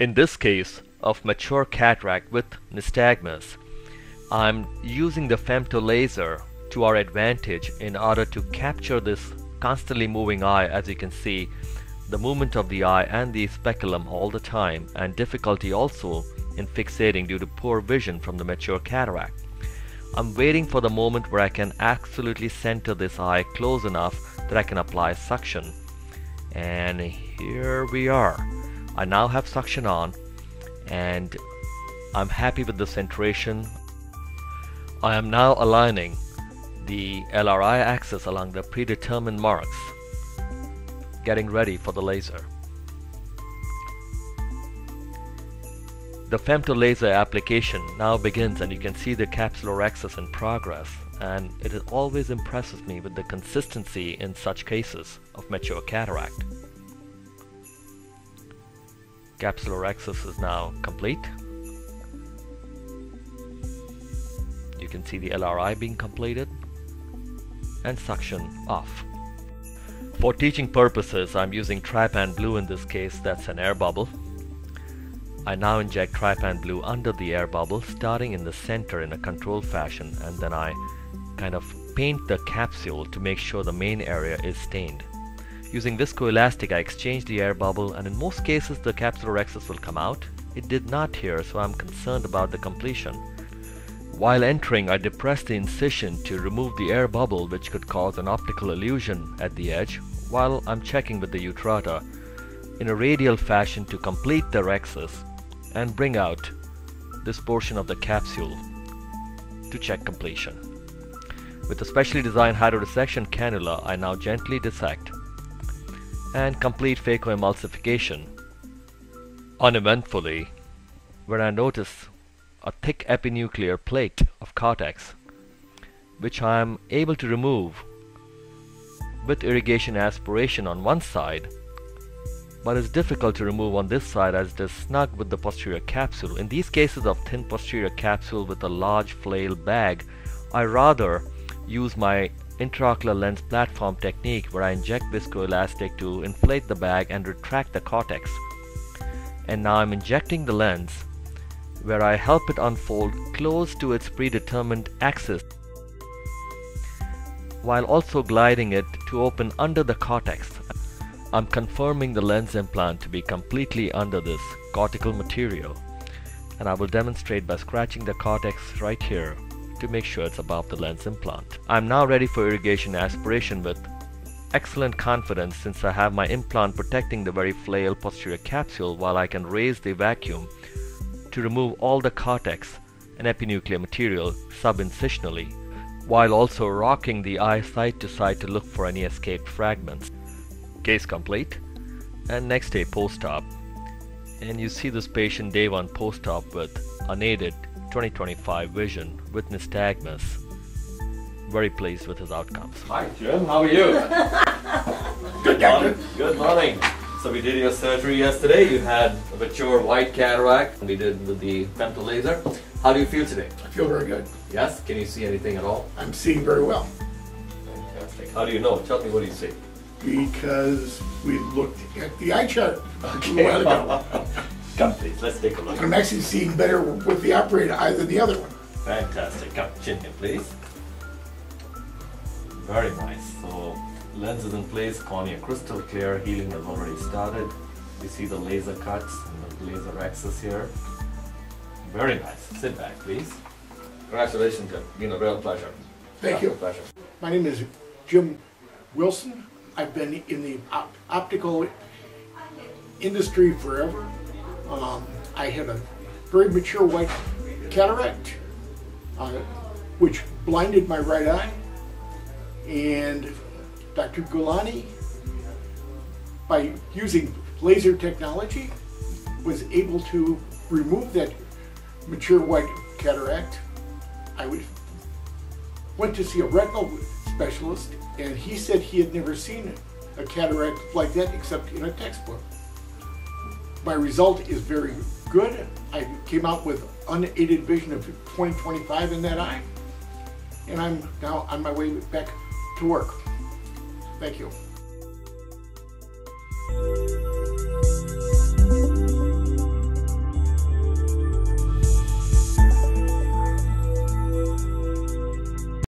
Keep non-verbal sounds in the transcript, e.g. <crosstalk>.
In this case of mature cataract with nystagmus, I'm using the femtolaser to our advantage in order to capture this constantly moving eye as you can see the movement of the eye and the speculum all the time and difficulty also in fixating due to poor vision from the mature cataract. I'm waiting for the moment where I can absolutely center this eye close enough that I can apply suction. And here we are I now have suction on and I'm happy with the centration I am now aligning the LRI axis along the predetermined marks getting ready for the laser The femtolaser application now begins and you can see the capsulorhexis in progress and it always impresses me with the consistency in such cases of mature cataract. Capsulorhexis is now complete. You can see the LRI being completed and suction off. For teaching purposes, I'm using trypan blue in this case, that's an air bubble. I now inject trypan blue under the air bubble, starting in the center in a controlled fashion, and then I kind of paint the capsule to make sure the main area is stained. Using viscoelastic I exchange the air bubble and in most cases the capsulorhexis will come out. It did not here so I'm concerned about the completion. While entering I depress the incision to remove the air bubble which could cause an optical illusion at the edge while I'm checking with the Utrata in a radial fashion to complete the rhexis and bring out this portion of the capsule to check completion. With a specially designed hydrodissection cannula, I now gently dissect and complete phacoemulsification. Uneventfully, when I notice a thick epinuclear plate of cortex, which I am able to remove with irrigation aspiration on one side, but is difficult to remove on this side as it is snug with the posterior capsule. In these cases of thin posterior capsule with a large flail bag, I rather use my intraocular lens platform technique where I inject viscoelastic to inflate the bag and retract the cortex. And now I'm injecting the lens where I help it unfold close to its predetermined axis while also gliding it to open under the cortex. I'm confirming the lens implant to be completely under this cortical material and I will demonstrate by scratching the cortex right here to make sure it's above the lens implant. I'm now ready for irrigation aspiration with excellent confidence since I have my implant protecting the very flail posterior capsule while I can raise the vacuum to remove all the cortex and epinuclear material subincisionally while also rocking the eye side to side to look for any escaped fragments. Case complete and next day post-op and you see this patient day 1 post-op with unaided 2025 vision with nystagmus. Very pleased with his outcomes. Hi Jim, how are you? <laughs> Good morning. Good morning. So we did your surgery yesterday. You had a mature white cataract. We did with the femto laser. How do you feel today? I feel very good. Yes? Can you see anything at all? I'm seeing very well. Fantastic. How do you know? Tell me what do you see? Because we looked at the eye chart <laughs> okay. <laughs> a while ago. Come please, let's take a look. I'm actually seeing better with the operated eye than the other one. Fantastic. Come, chin in please. Very nice. So lens is in place, cornea crystal clear, healing has already started. You see the laser cuts and the laser axis here. Very nice. Sit back, please. Congratulations, Jim. Been a real pleasure. Thank you. Pleasure. My name is Jim Wilson. I've been in the op optical industry forever. Um, I had a very mature white cataract, uh, which blinded my right eye. And Dr. Gulani, by using laser technology, was able to remove that mature white cataract. I went to see a retinal specialist, and he said he had never seen a cataract like that except in a textbook. My result is very good. I came out with unaided vision of 2025 in that eye, and I'm now on my way back to work. Thank you.